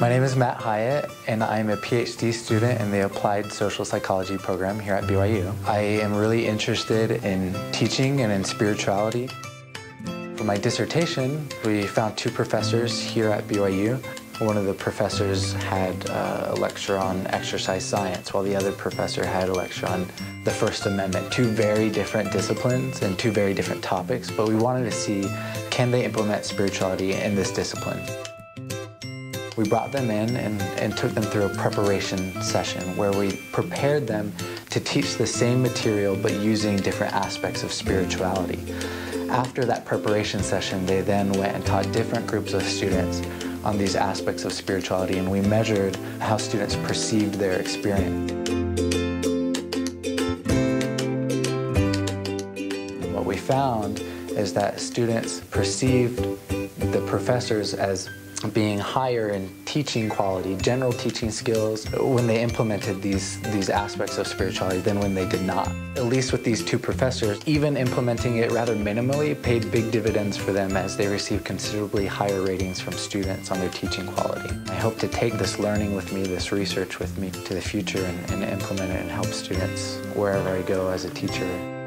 My name is Matt Hiatt, and I'm a PhD student in the Applied Social Psychology program here at BYU. I am really interested in teaching and in spirituality. For my dissertation, we found two professors here at BYU. One of the professors had uh, a lecture on exercise science, while the other professor had a lecture on the First Amendment. Two very different disciplines and two very different topics, but we wanted to see can they implement spirituality in this discipline. We brought them in and, and took them through a preparation session where we prepared them to teach the same material but using different aspects of spirituality. After that preparation session, they then went and taught different groups of students on these aspects of spirituality and we measured how students perceived their experience. What we found is that students perceived the professors as being higher in teaching quality, general teaching skills, when they implemented these, these aspects of spirituality than when they did not. At least with these two professors, even implementing it rather minimally paid big dividends for them as they received considerably higher ratings from students on their teaching quality. I hope to take this learning with me, this research with me to the future and, and implement it and help students wherever I go as a teacher.